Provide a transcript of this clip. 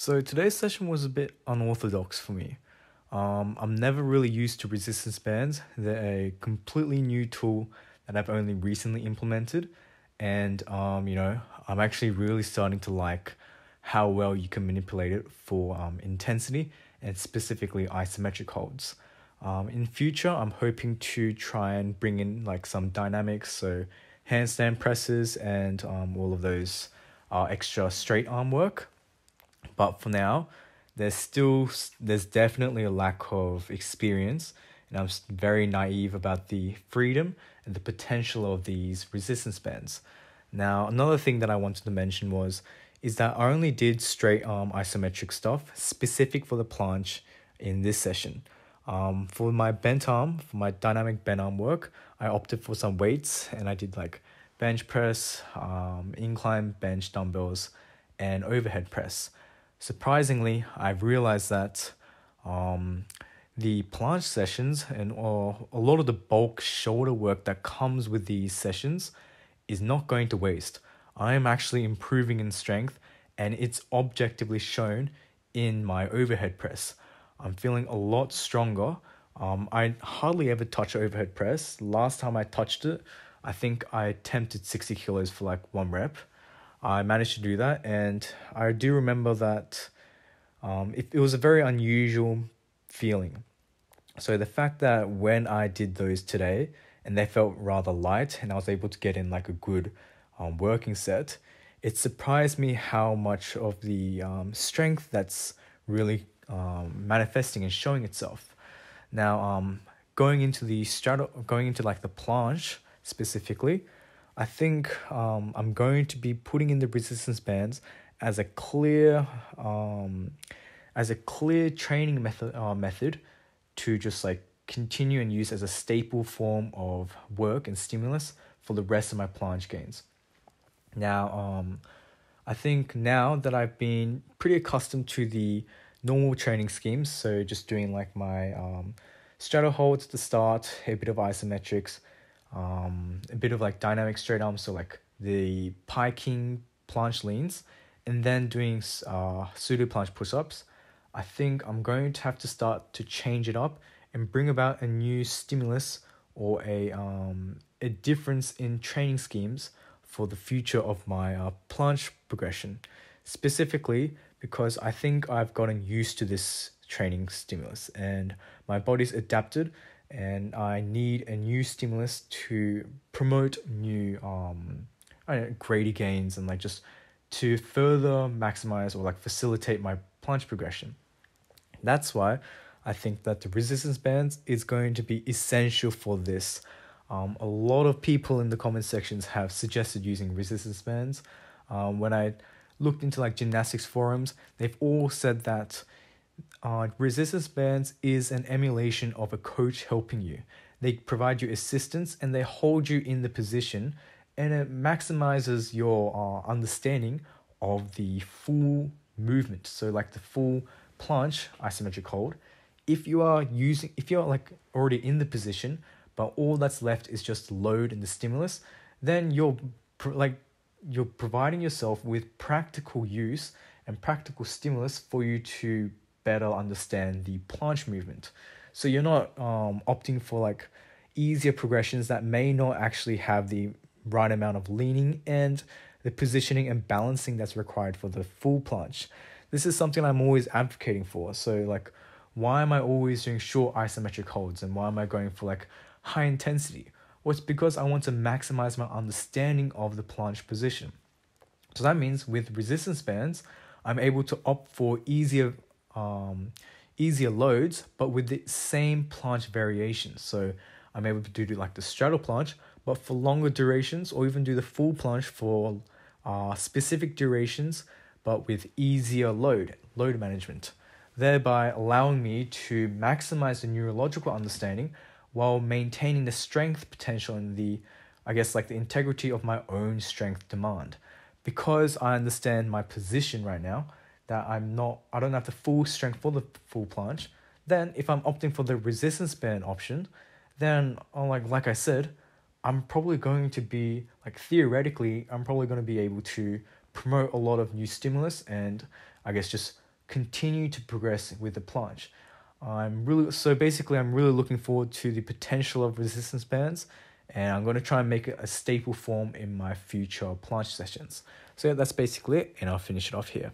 So today's session was a bit unorthodox for me. Um, I'm never really used to resistance bands. They're a completely new tool that I've only recently implemented, and um, you know, I'm actually really starting to like how well you can manipulate it for um, intensity and specifically isometric holds. Um, in future, I'm hoping to try and bring in like some dynamics, so handstand presses and um, all of those uh, extra straight arm work. But for now, there's still there's definitely a lack of experience, and I'm very naive about the freedom and the potential of these resistance bands. Now, another thing that I wanted to mention was is that I only did straight arm isometric stuff specific for the planche in this session. Um, for my bent arm, for my dynamic bent arm work, I opted for some weights and I did like bench press, um, incline bench dumbbells, and overhead press. Surprisingly, I've realized that um, the planche sessions and or a lot of the bulk shoulder work that comes with these sessions is not going to waste. I am actually improving in strength and it's objectively shown in my overhead press. I'm feeling a lot stronger. Um, I hardly ever touch overhead press. Last time I touched it, I think I attempted 60 kilos for like one rep. I managed to do that, and I do remember that um, it, it was a very unusual feeling. So the fact that when I did those today and they felt rather light and I was able to get in like a good um, working set, it surprised me how much of the um, strength that's really um, manifesting and showing itself. Now, um, going into the straddle, going into like the planche specifically, I think um, I'm going to be putting in the resistance bands as a clear um, as a clear training method uh, method to just like continue and use as a staple form of work and stimulus for the rest of my planche gains. Now, um, I think now that I've been pretty accustomed to the normal training schemes, so just doing like my um, straddle holds at the start, a bit of isometrics, um, a bit of like dynamic straight arms, so like the piking planche leans, and then doing uh, pseudo planche push ups, I think I'm going to have to start to change it up and bring about a new stimulus or a um, a difference in training schemes for the future of my uh, planche progression, specifically because I think I've gotten used to this training stimulus and my body's adapted and I need a new stimulus to promote new um I don't know, Grady gains and like just to further maximize or like facilitate my planche progression. That's why I think that the resistance bands is going to be essential for this. Um, a lot of people in the comment sections have suggested using resistance bands. Um, when I looked into like gymnastics forums, they've all said that uh, resistance bands is an emulation of a coach helping you. They provide you assistance and they hold you in the position, and it maximizes your uh, understanding of the full movement. So, like the full planche isometric hold. If you are using, if you're like already in the position, but all that's left is just load and the stimulus, then you're like you're providing yourself with practical use and practical stimulus for you to better understand the planche movement. So you're not um, opting for like easier progressions that may not actually have the right amount of leaning and the positioning and balancing that's required for the full planche. This is something I'm always advocating for. So like why am I always doing short isometric holds and why am I going for like high intensity? Well, it's because I want to maximize my understanding of the planche position. So that means with resistance bands, I'm able to opt for easier um, easier loads, but with the same planche variations. So I'm able to do like the straddle planche, but for longer durations, or even do the full planche for uh, specific durations, but with easier load, load management, thereby allowing me to maximize the neurological understanding while maintaining the strength potential and the, I guess, like the integrity of my own strength demand. Because I understand my position right now, that I'm not, I don't have the full strength for the full planche, then if I'm opting for the resistance band option, then uh, like like I said, I'm probably going to be like theoretically, I'm probably going to be able to promote a lot of new stimulus and I guess just continue to progress with the planche. I'm really so basically I'm really looking forward to the potential of resistance bands and I'm going to try and make it a staple form in my future planche sessions. So yeah, that's basically it and I'll finish it off here.